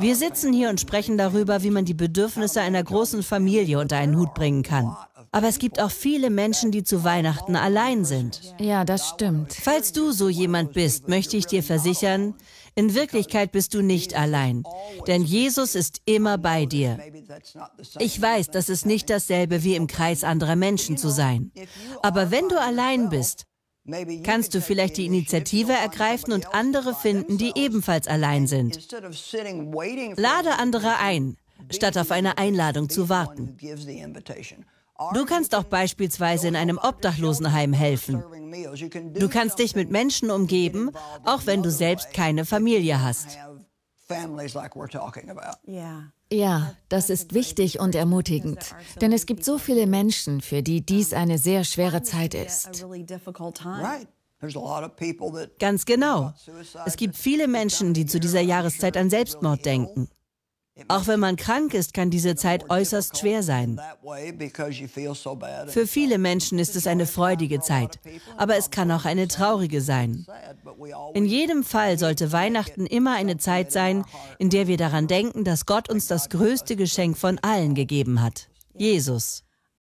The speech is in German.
Wir sitzen hier und sprechen darüber, wie man die Bedürfnisse einer großen Familie unter einen Hut bringen kann. Aber es gibt auch viele Menschen, die zu Weihnachten allein sind. Ja, das stimmt. Falls du so jemand bist, möchte ich dir versichern, in Wirklichkeit bist du nicht allein, denn Jesus ist immer bei dir. Ich weiß, das ist nicht dasselbe wie im Kreis anderer Menschen zu sein. Aber wenn du allein bist, kannst du vielleicht die Initiative ergreifen und andere finden, die ebenfalls allein sind. Lade andere ein, statt auf eine Einladung zu warten. Du kannst auch beispielsweise in einem Obdachlosenheim helfen. Du kannst dich mit Menschen umgeben, auch wenn du selbst keine Familie hast. Ja, das ist wichtig und ermutigend, denn es gibt so viele Menschen, für die dies eine sehr schwere Zeit ist. Ganz genau. Es gibt viele Menschen, die zu dieser Jahreszeit an Selbstmord denken. Auch wenn man krank ist, kann diese Zeit äußerst schwer sein. Für viele Menschen ist es eine freudige Zeit, aber es kann auch eine traurige sein. In jedem Fall sollte Weihnachten immer eine Zeit sein, in der wir daran denken, dass Gott uns das größte Geschenk von allen gegeben hat, Jesus.